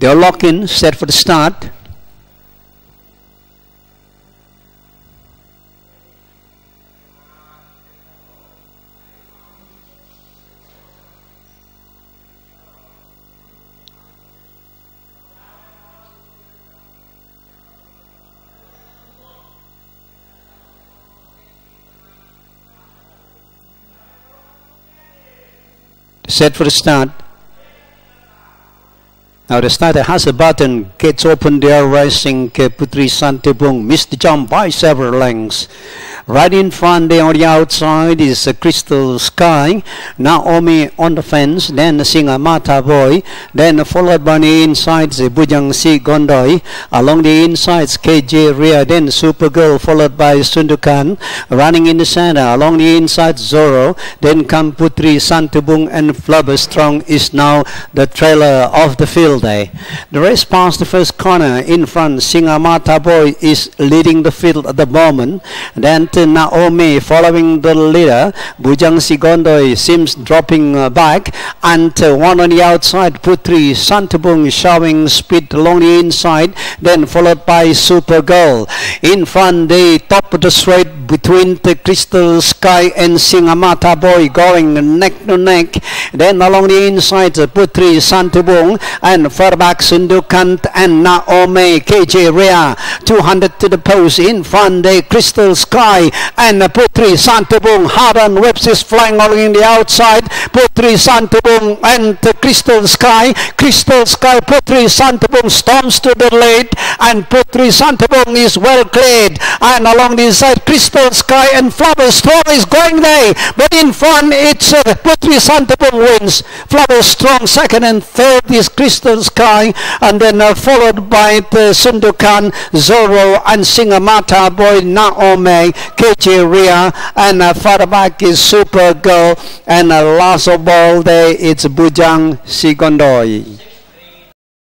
They'll lock in, set for the start. Set for the start. Now the starter has a button, gets open there, rising Putri Santubung, missed the jump by several lengths. Right in front there on the outside is a crystal sky. Naomi on the fence, then the Singamata Boy, then followed by the inside the uh, Bujang Si Gondoi. Along the insides KJ Ria, then Supergirl followed by Sundukan. Running in the center, along the inside Zoro, then come Putri Santubung and Flower Strong is now the trailer of the field day. The race past the first corner in front, Singamata Boy is leading the field at the moment. Then to Naomi following the leader. Bujang Sigondoi seems dropping uh, back. And one on the outside, Putri Santubung showing speed along the inside. Then followed by Supergirl. In front, the top of the straight between the Crystal Sky and Singamata Boy going neck to neck. Then along the inside, Putri Santubung and far back Sundukan and Naomi KJ Ria. 200 to the post in front, the Crystal Sky and Putri Santubung. Haran Webs is flying along in the outside. Putri Santubung and the Crystal Sky. Crystal Sky, Putri Santubung storms to the late and Putri Santubung is well cleared. And along the inside, Crystal Sky and Flower Strong is going there. But in front, it's uh, Putri Santubung wins. Flower Strong second and third is Crystal Sky. And then uh, followed by the Sundukan, Zoro and Singamata Boy Naomi, KJ Ria. And uh, is Supergirl. And uh, last of all there, it's Bujang Sigondoi.